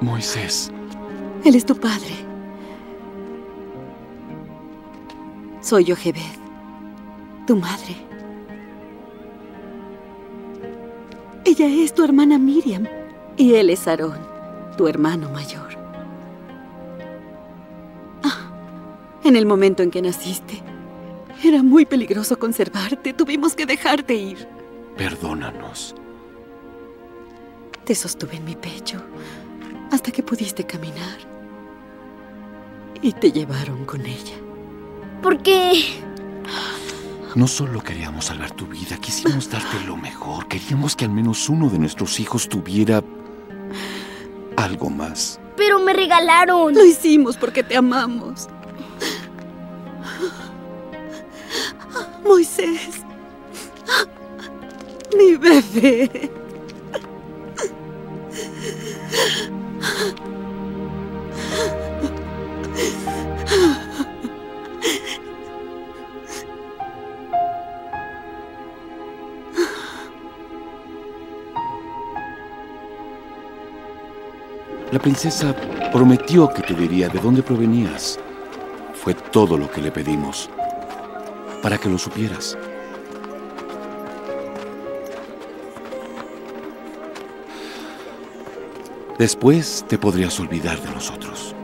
Moisés. Él es tu padre. Soy Jochebed, tu madre. Ella es tu hermana Miriam y él es Aarón, tu hermano mayor. Ah, en el momento en que naciste, era muy peligroso conservarte. Tuvimos que dejarte ir. Perdónanos. Te sostuve en mi pecho hasta que pudiste caminar. Y te llevaron con ella. ¿Por qué? No solo queríamos salvar tu vida, quisimos darte lo mejor. Queríamos que al menos uno de nuestros hijos tuviera algo más. Pero me regalaron. Lo hicimos porque te amamos. Moisés. Mi bebé. La princesa prometió que te diría de dónde provenías. Fue todo lo que le pedimos, para que lo supieras. Después te podrías olvidar de nosotros.